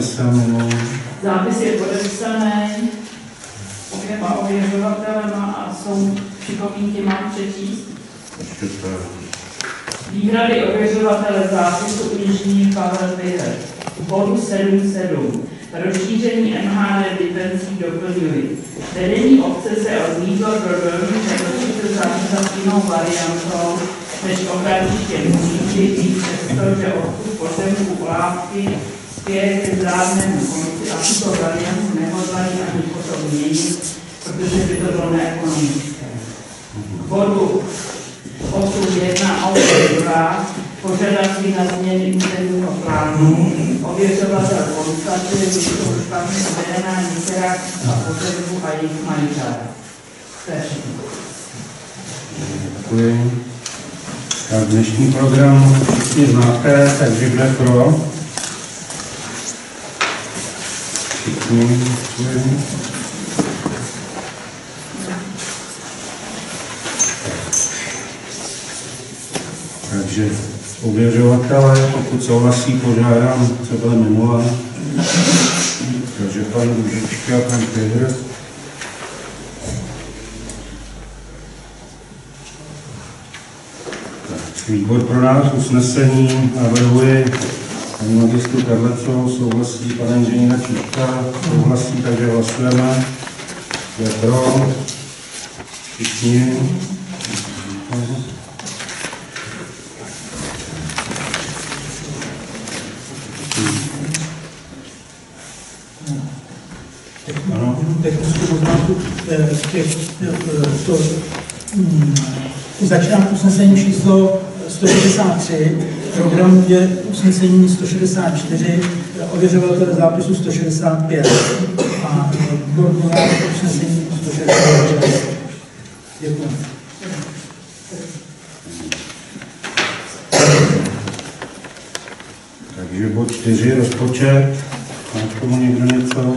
zápisem? No, Zápis je podepsaný oběma ověřovatelema a jsou připomínky mám přečíst. Výhrady ověřovatele zápisu inženýr Pavel Piher. U bodu 7.7. Rozšíření MHD licencí doplňuji. Vedení obce se odmítlo prodloužit předložit se zápisací variantou než okamžitě musí být přesto, že odkud pozemku lávky spěje ke zdárnému konci a tuto variantu nehodlají ani potom měnit, protože by to bylo neekonomické. Bodu 8.1 a 8.2 požadavky na změny územního plánu. Ověřovatel konstatuje, že jsou špatně uvedená některá a pozemku a jejich majitele. To. Děkuji. Tak dnešní program všichni znáte, takže kdo pro? Takže ověřovatele, pokud souhlasí, požádám, co byla minula. Takže pan Růžička, pan Pedr. Výbor pro nás usnesení navrhuje paní magistru Karlecovou, souhlasí pana inženýra Číška, souhlasí, takže hlasujeme. Je pro. Všichni. Ano. technickou poznámku eh, eh, to, hm, začíná usnesení číslo 163, program je usnesení 164, eh, ověřovatel zápisu 165 a výbor pro nás usnesení 166. Děkuji. Takže bod 4, rozpočet. Má k tomu někdo něco?